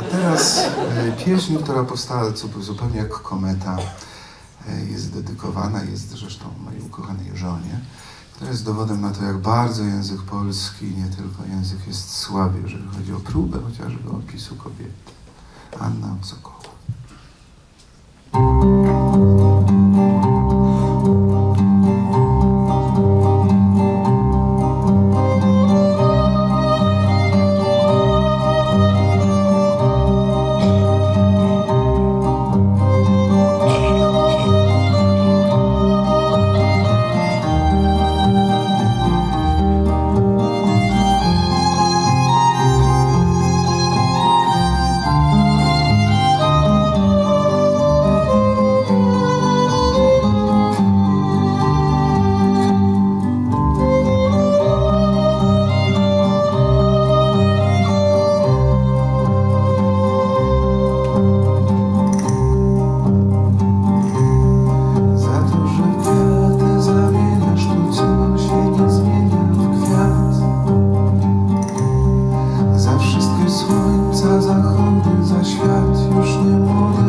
A teraz e, pieśń, która powstała zupełnie jak kometa, e, jest dedykowana, jest zresztą mojej ukochanej żonie, która jest dowodem na to, jak bardzo język polski, nie tylko język, jest słaby, jeżeli chodzi o próbę chociażby opisu kobiety. Anna Sokoła. Świat już nie młody,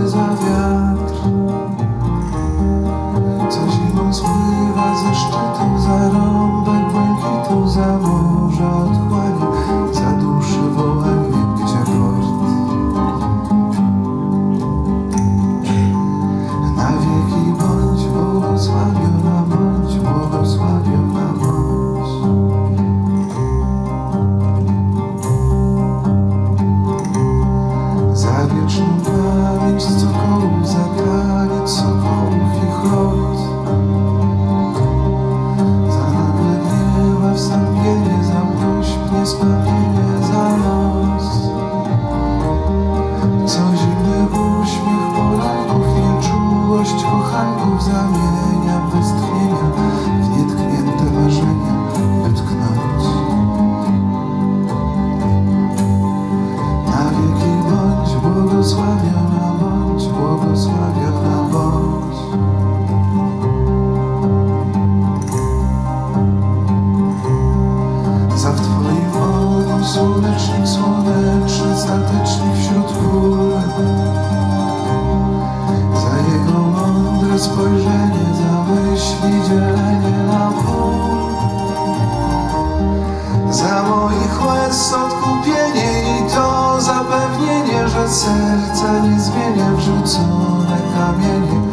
odkupienie i to zapewnienie, że serca nie zmienia wrzucone kamienie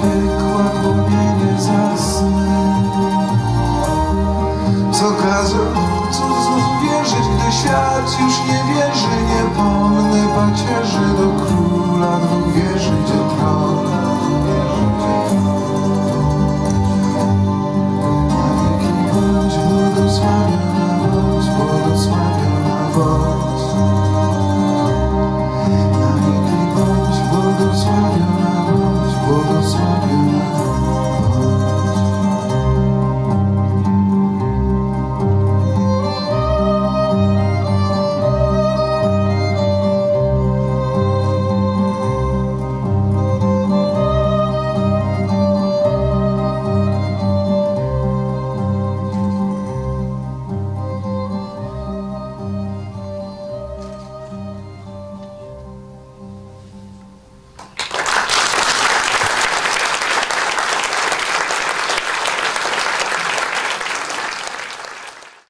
piekła płomienie, za sny. Co kazał cud znów wierzyć, gdy świat już nie wierzy